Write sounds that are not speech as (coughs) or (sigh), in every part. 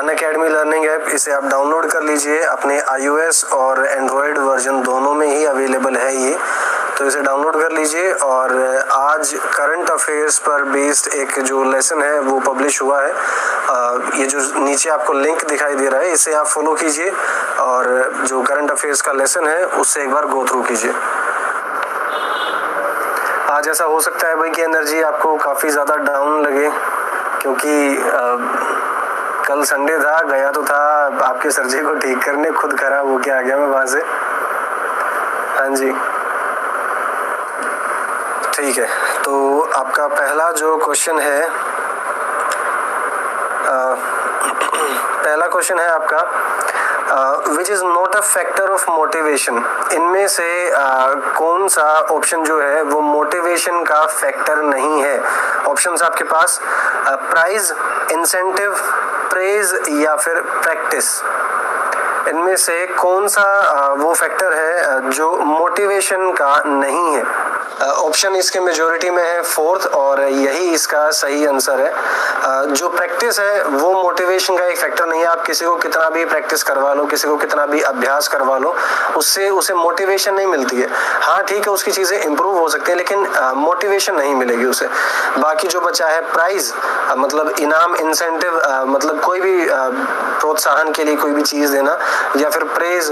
अन academy learning app इसे आप download कर लीजिए। अपने आईओएस और एंड्रॉयड वर्जन दोनों में ही अवेलेबल है ये। तो इसे डाउनलोड कर लीजिए और आज करंट अफेयर्स पर बेस्ड एक जो लेसन है वो पब्लिश हुआ है। ये जो नीचे आपको लिंक दिखाई दे रहा है इसे आप फॉलो कीजिए और जो करंट अफेयर्स का लेसन है उससे एक बार गो थ्रू कीजिए। आज ऐसा हो सकता है भाई कि एनर्जी आपको काफ़ी ज़्यादा डाउन लगे क्योंकि आ, कल संडे था गया तो था आपके सर्जी को ठीक करने खुद खराब हो के आ गया मैं वहाँ से? हाँ जी। ठीक है तो आपका पहला जो क्वेश्चन है आ, पहला क्वेश्चन है आपका which is not a factor of motivation इनमें से uh, कौन सा ऑप्शन जो है वो मोटिवेशन का फैक्टर नहीं है? ऑप्शन आपके पास प्राइज इंसेंटिव प्रेज या फिर प्रैक्टिस इनमें से कौन सा वो फैक्टर है जो मोटिवेशन का नहीं है? ऑप्शन इसके मेजोरिटी में है फोर्थ और यही इसका सही आंसर है। जो प्रैक्टिस है, वो मोटिवेशन का एक फैक्टर नहीं है। आप किसी को कितना भी प्रैक्टिस करवा लो, किसी को कितना भी अभ्यास करवा लो, उससे, उसे मोटिवेशन नहीं मिलती है। हाँ ठीक है, उसकी चीज़ें इंप्रूव हो सकती है, लेकिन मोटिवेशन नहीं मिलेगी उसे। बाकी जो बचा है प्राइज मतलब इनाम इंसेंटिव मतलब कोई भी प्रोत्साहन के लिए कोई भी चीज़ देना या फिर प्रेज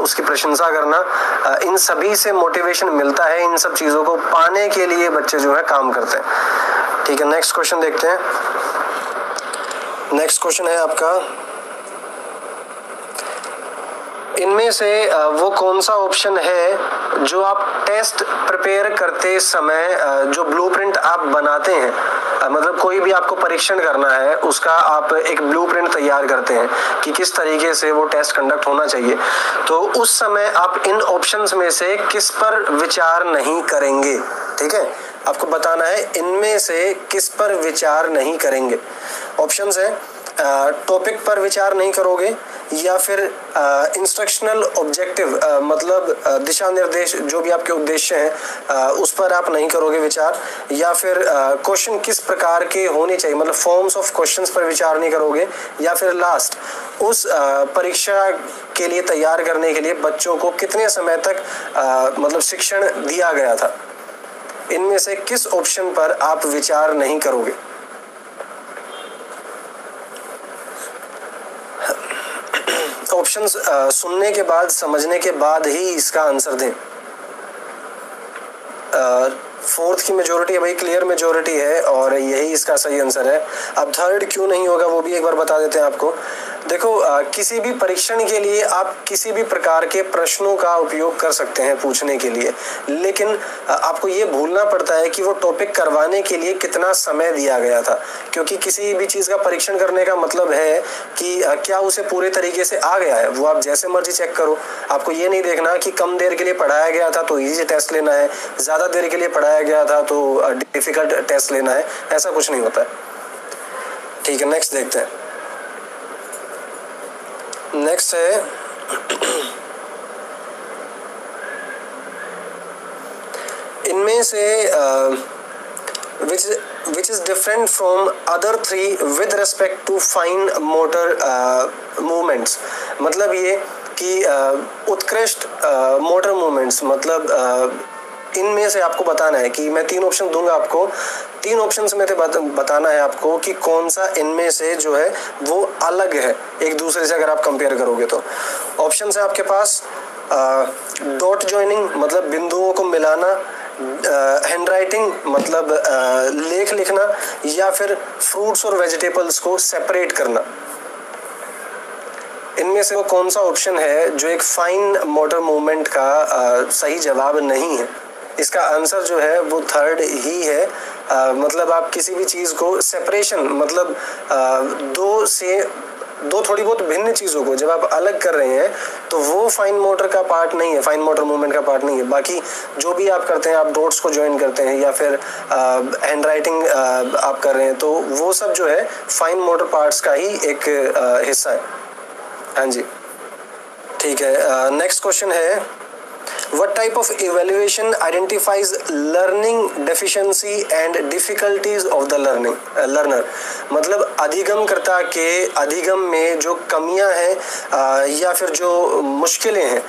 उसकी प्रशंसा करना इन सभी से मोटिवेशन मिलता है, इन सब चीज़ों को पाने के लिए बच्चे जो है काम करते हैं। ठीक है नेक्स्ट क्वेश्चन देखते हैं। नेक्स्ट क्वेश्चन है आपका। इनमें से वो कौन सा ऑप्शन है जो आप टेस्ट प्रिपेयर करते समय जो ब्लूप्रिंट आप बनाते हैं मतलब कोई भी आपको परीक्षण करना है, उसका आप एक ब्लूप्रिंट तैयार करते हैं कि किस तरीके से वो टेस्ट कंडक्ट होना चाहिए। तो उस समय आप इन ऑप्शंस में से किस पर विचार नहीं करेंगे, ठीक है? आपको बताना है, इनमें से किस पर विचार नहीं करेंगे। ऑप्शंस है टॉपिक पर विचार नहीं करोगे या फिर इंस्ट्रक्शनल ऑब्जेक्टिव मतलब दिशा निर्देश, जो भी आपके उद्देश्य हैं उस पर आप नहीं करोगे विचार, या फिर क्वेश्चन किस प्रकार के होने चाहिए मतलब फॉर्म्स ऑफ़ क्वेश्चंस पर विचार नहीं करोगे, या फिर लास्ट उस परीक्षा के लिए तैयार करने के लिए बच्चों को कितने समय तक मतलब शिक्षण दिया गया था? इनमें से किस ऑप्शन पर आप विचार नहीं करोगे? ऑप्शंस सुनने के बाद, समझने के बाद ही इसका आंसर दें। फोर्थ की मेजोरिटी भाई क्लियर मेजोरिटी है और यही इसका सही आंसर है। अब थर्ड क्यों नहीं होगा, वो भी एक बार बता देते हैं आपको। देखो आ, किसी भी परीक्षण के लिए आप किसी भी प्रकार के प्रश्नों का उपयोग कर सकते हैं पूछने के लिए। लेकिन आ, आपको ये भूलना पड़ता है कि वो टॉपिक करवाने के लिए कितना समय दिया गया था। क्योंकि किसी भी चीज़ का परीक्षण करने का मतलब है कि आ, क्या उसे पूरे तरीके से आ गया है। वो आप जैसे मर्ज़ी चेक करो। आपको ये नहीं देखना कि कम देर के लिए पढ़ाया गया था तो ईजी टेस्ट लेना है। ज़्यादा देर के लिए पढ़ाया गया था तो डिफ़िकल्ट टेस्ट लेना है। ऐसा कुछ नहीं होता है। ठीक है नेक्स्ट देखते हैं। नेक्स्ट है। इनमें से which which is different from other three with respect to fine motor movements मतलब ये कि उत्कृष्ट मोटर मूवमेंट्स मतलब uh, इनमें से आपको बताना है कि मैं तीन ऑप्शन दूँगा आपको। तीन ऑप्शन में तो बताना है आपको कि कौन सा इनमें से जो है वो अलग है एक दूसरे से अगर आप कंपेयर करोगे तो। ऑप्शन है आपके पास डॉट ज्वाइनिंग मतलब बिंदुओं को मिलाना हैंड राइटिंग मतलब आ, लेख लिखना या फिर फ्रूट्स और वेजिटेबल्स को सेपरेट करना। इनमें से वो कौन सा ऑप्शन है जो एक फाइन मोटर मूवमेंट का आ, सही जवाब नहीं है? इसका आंसर जो है वो थर्ड ही है मतलब आप किसी भी चीज़ को सेपरेशन मतलब आ, दो से दो थोड़ी बहुत भिन्न चीज़ों को जब आप अलग कर रहे हैं तो वो फाइन मोटर का पार्ट नहीं है फाइन मोटर मूवमेंट का पार्ट नहीं है। बाकी जो भी आप करते हैं आप डॉट्स को ज्वाइन करते हैं या फिर हैंड राइटिंग आप कर रहे हैं तो वो सब जो है फाइन मोटर पार्ट्स का ही एक आ, हिस्सा है। हाँ जी। ठीक है नेक्स्ट क्वेश्चन है what type of evaluation identifies learning deficiency and difficulties of the learning uh, learner? मतलब अधिगमकर्ता के अधिगम में जो कमियाँ हैं या फिर जो मुश्किलें हैं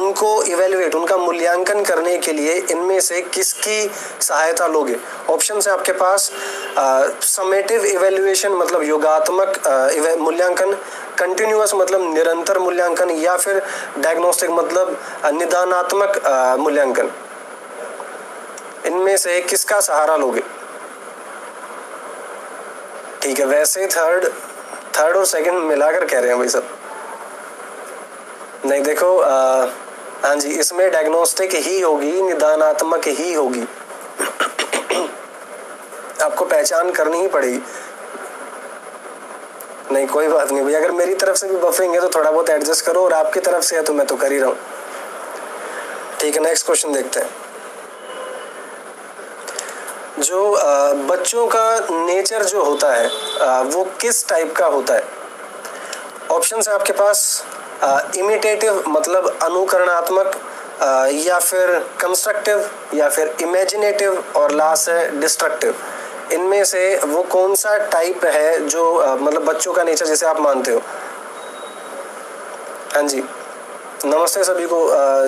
उनको इवेलुएट उनका मूल्यांकन करने के लिए इनमें से किसकी सहायता लोगे? ऑप्शन है आपके पास समेटिव इवेल्युएशन मतलब योगात्मक मूल्यांकन कंटिन्यूस मतलब निरंतर मूल्यांकन या फिर डायग्नोस्टिक मतलब निदानात्मक मूल्यांकन। इनमें से किसका सहारा लोगे? ठीक है, वैसे थर्ड थर्ड और सेकंड मिलाकर कह रहे हैं भाई सब। नहीं, देखो हाँ जी, इसमें डायग्नोस्टिक ही होगी, निदानात्मक ही होगी। (coughs) आपको पहचान करनी ही पड़ेगी। नहीं, कोई बात नहीं भैया। अगर मेरी तरफ़ से भी बफरिंग है तो थोड़ा बहुत एडजस्ट करो और आपकी तरफ़ से है तो मैं तो कर ही रहा हूँ। ठीक है नेक्स्ट क्वेश्चन देखते हैं। जो बच्चों का नेचर जो होता है वो किस टाइप का होता है? ऑप्शन है आपके पास इमिटेटिव मतलब अनुकरणात्मक या फिर कंस्ट्रक्टिव या फिर इमेजिनेटिव और लास्ट है डिस्ट्रक्टिव इनमें से वो कौन सा टाइप है जो मतलब बच्चों का नेचर जैसे आप मानते हो? हाँ जी। नमस्ते सभी को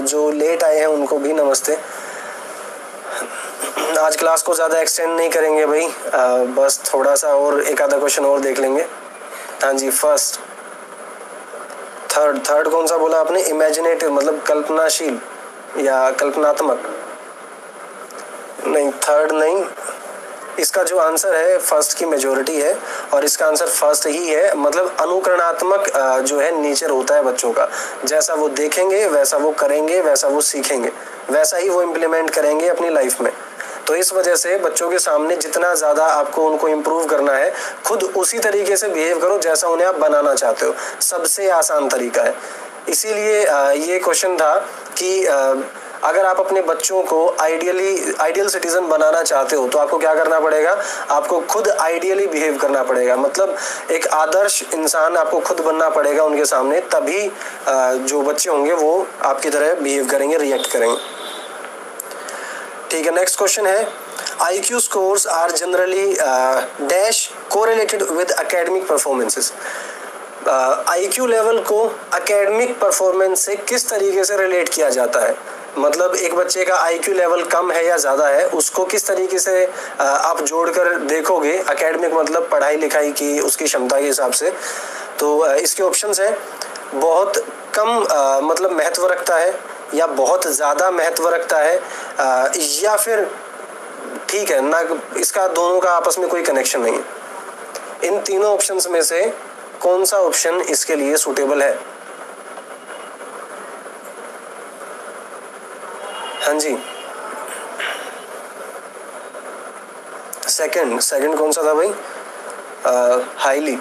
जो लेट आए हैं उनको भी नमस्ते। आज क्लास को ज़्यादा एक्सटेंड नहीं करेंगे भाई। बस थोड़ा सा और एक आधा क्वेश्चन और देख लेंगे। हाँ जी फ़र्स्ट थर्ड थर्ड कौन सा बोला आपने? इमेजिनेटिव मतलब कल्पनाशील या कल्पनात्मक? नहीं थर्ड नहीं। इसका जो आंसर है फ़र्स्ट की मेजोरिटी है और इसका आंसर फ़र्स्ट ही है। मतलब अनुकरणात्मक जो है नेचर होता है बच्चों का। जैसा वो देखेंगे, वैसा वो करेंगे, वैसा वो सीखेंगे। वैसा ही वो इम्प्लीमेंट करेंगे अपनी लाइफ में। तो इस वजह से बच्चों के सामने जितना ज़्यादा आपको उनको इम्प्रूव करना है, खुद उसी तरीके से बिहेव करो जैसा उन्हें आप बनाना चाहते हो। सबसे आसान तरीका है। इसीलिए ये क्वेश्चन था कि अगर आप अपने बच्चों को आइडियली आइडियल सिटीजन बनाना चाहते हो तो आपको क्या करना पड़ेगा? आपको खुद आइडियली बिहेव करना पड़ेगा। मतलब एक आदर्श इंसान आपको खुद बनना पड़ेगा उनके सामने, तभी जो बच्चे होंगे वो आपकी तरह बिहेव करेंगे रिएक्ट करेंगे। ठीक है नेक्स्ट क्वेश्चन है। I Q scores are generally dash correlated with academic performances I Q level को अकेडमिक परफॉर्मेंस से किस तरीके से रिलेट किया जाता है? मतलब एक बच्चे का आई क्यू लेवल कम है या ज़्यादा है, उसको किस तरीके से आप जोड़कर देखोगे अकेडमिक मतलब पढ़ाई लिखाई की, उसकी क्षमता के हिसाब से तो इसके ऑप्शंस हैं। बहुत कम मतलब महत्व रखता है या बहुत ज़्यादा महत्व रखता है या फिर ठीक है, ना, इसका दोनों का आपस में कोई कनेक्शन नहीं। है इन तीनों ऑप्शंस में से कौन सा ऑप्शन इसके लिए सूटेबल है? हाँ जी। सेकंड सेकंड कौन सा था भाई? हाईली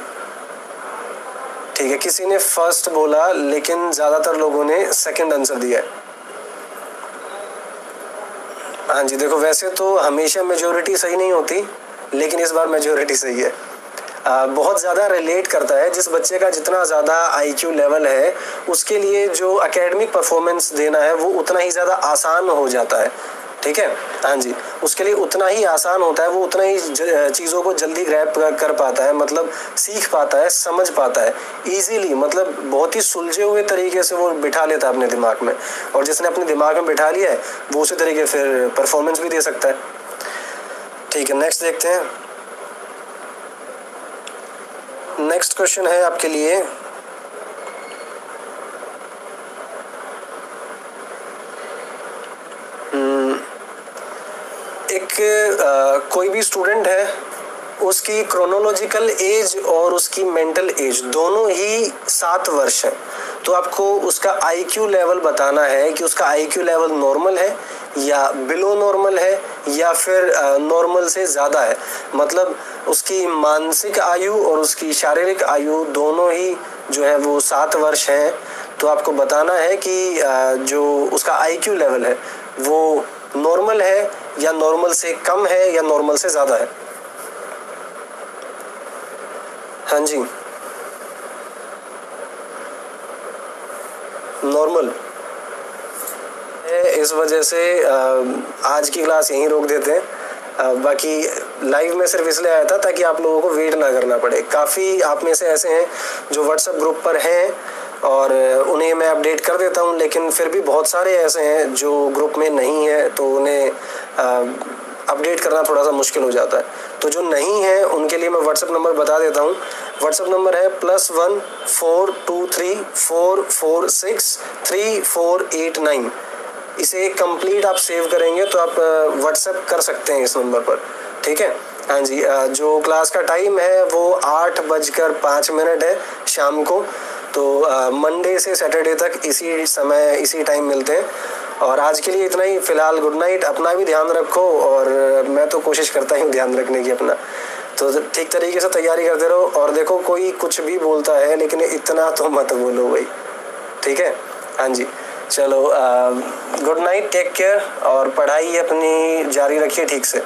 ठीक है, किसी ने फ़र्स्ट बोला, लेकिन ज़्यादातर लोगों ने सेकंड आंसर दिया है। हाँ जी, देखो, वैसे तो हमेशा मेजोरिटी सही नहीं होती, लेकिन इस बार मेजोरिटी सही है। बहुत ज़्यादा रिलेट करता है। जिस बच्चे का जितना ज़्यादा आईक्यू लेवल है, उसके लिए जो एकेडमिक परफॉर्मेंस देना है, वो उतना ही ज़्यादा आसान हो जाता है। ठीक है? हाँ जी। उसके लिए उतना ही आसान होता है, वो उतना ही चीज़ों को जल्दी ग्रैप कर पाता है मतलब सीख पाता है, समझ पाता है। इजीली मतलब बहुत ही सुलझे हुए तरीके से वो बिठा लेता है अपने दिमाग में। और जिसने अपने दिमाग में बिठा लिया है, वो उसी तरीके फिर परफॉर्मेंस भी दे सकता है। ठीक है नेक्स्ट देखते हैं। नेक्स्ट क्वेश्चन है आपके लिए। एक आ, कोई भी स्टूडेंट है उसकी क्रोनोलॉजिकल एज और उसकी मेंटल एज दोनों ही सात वर्ष है। तो आपको उसका आईक्यू लेवल बताना है कि उसका आईक्यू लेवल नॉर्मल है या बिलो नॉर्मल है या फिर नॉर्मल से ज़्यादा है। मतलब उसकी मानसिक आयु और उसकी शारीरिक आयु दोनों ही जो है वो सात वर्ष है। तो आपको बताना है कि जो उसका आईक्यू लेवल है, वो नॉर्मल है या नॉर्मल से कम है या नॉर्मल से ज़्यादा है? हाँ जी। नॉर्मल इस वजह से आज की क्लास यहीं रोक देते हैं। बाकी लाइव में सिर्फ़ इसलिए आया था ताकि आप लोगों को वेट ना करना पड़े। काफ़ी आप में से ऐसे हैं जो व्हाट्सएप ग्रुप पर हैं और उन्हें मैं अपडेट कर देता हूँ, लेकिन फिर भी बहुत सारे ऐसे हैं जो ग्रुप में नहीं है तो उन्हें अपडेट करना थोड़ा सा मुश्किल हो जाता है। तो जो नहीं है, उनके लिए मैं व्हाट्सअप नंबर बता देता हूँ। व्हाट्सअप नंबर है plus one four two three four four six three four eight nine इसे कंप्लीट आप सेव करेंगे तो आप व्हाट्सएप कर सकते हैं इस नंबर पर। ठीक है? हाँ जी जो क्लास का टाइम है वो आठ बजकर पाँच मिनट है शाम को। तो मंडे से सैटरडे तक इसी समय, इसी टाइम मिलते हैं। और आज के लिए इतना ही। फ़िलहाल गुड नाइट अपना भी ध्यान रखो और मैं तो कोशिश करता ही ध्यान रखने की अपना। तो ठीक तरीके से तैयारी करते रहो और देखो कोई कुछ भी बोलता है लेकिन इतना तो मत बोलो भाई। ठीक है? हाँ जी। चलो गुड नाइट टेक केयर और पढ़ाई अपनी जारी रखिए ठीक से।